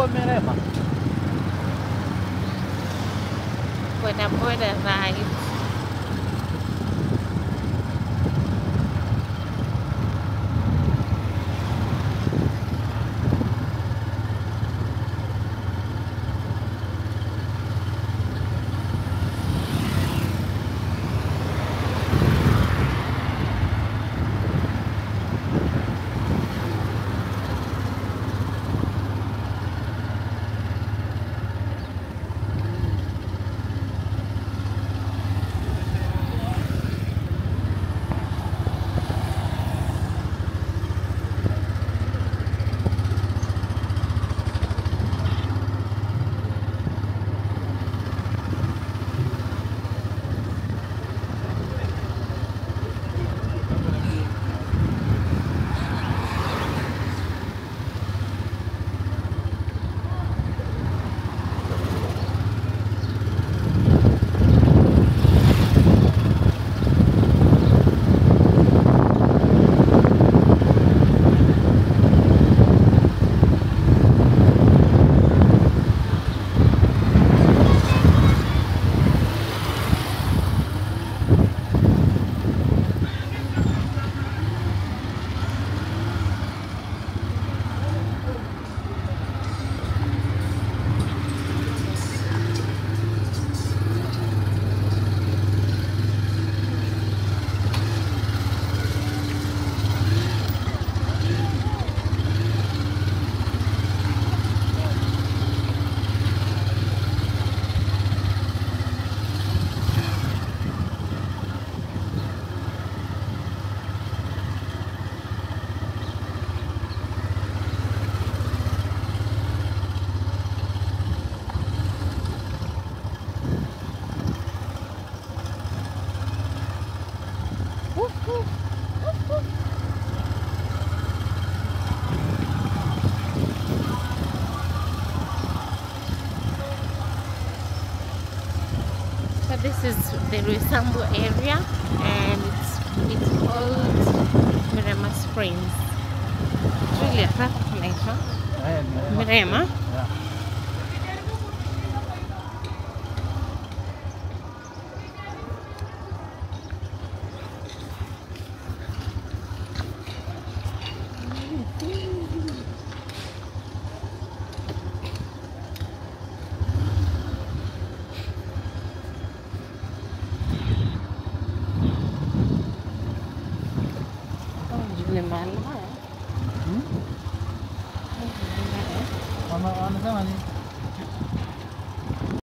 huko Mirema, bodaboda za So this is the Roysambu area and it's called Mirema Springs. It's really a rough place, huh? Mirema? Yeah. निर्माण